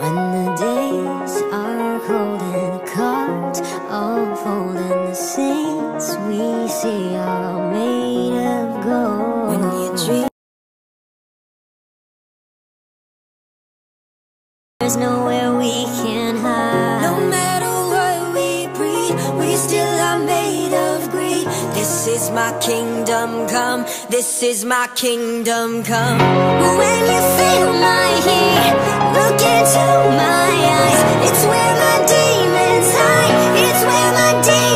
days are cold and the cards all fold and the saints we see are all made of gold. When you dream, there's nowhere we can hide. No matter what we breed, we still are made of greed. This is my kingdom come. This is my kingdom come. When you day.